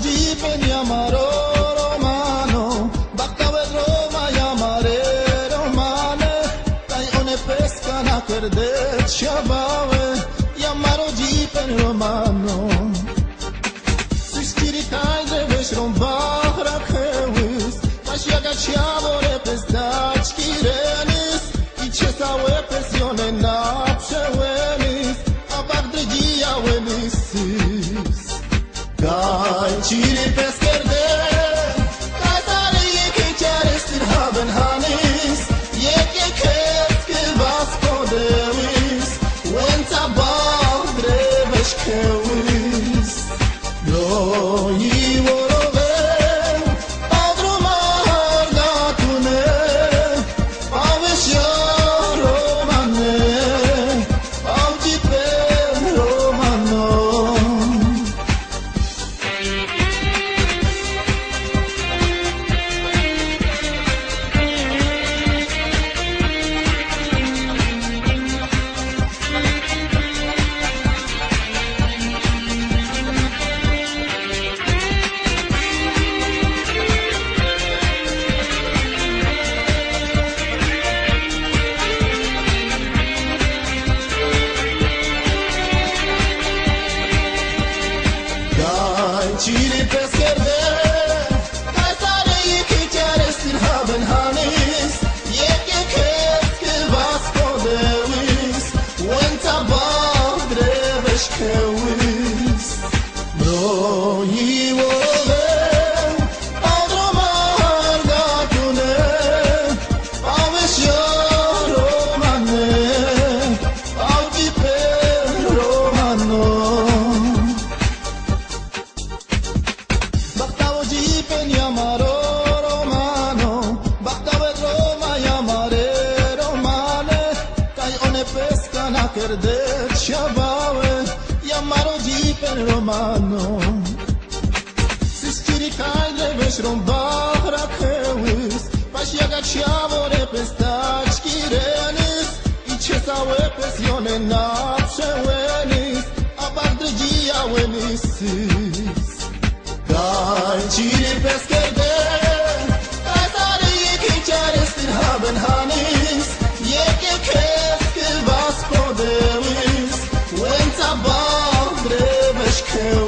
chiamaro romano Baccave Roma chiamare romane. Dai one pesca na kerde ciabave Chiamaro gipen romano. Sistiri kai drevesh rom bahra kewis Mashiaga ciavore pestach kirenis I cesaue pensione na pshewenis Abag dregia wenisis Gai ciri peskerde چیری پس کرده. هزاره یکی جرستین ها بن هانیست یکی کرد که باز کنه ویست. و انتا بادره بشکه ویست. برو. Pesca na kerde ciabave Chiamaro gipen romano Sistiri kai drevesh rom bahra kewis Pashiaga ciavore pestach kirenis I cesaue pesione na pshewenis Abag dregia wenisis Dai ciri peskerde too.